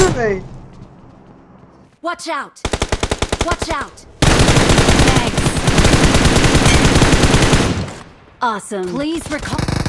enemy! Watch out! Watch out! Thanks. Awesome. Please recall.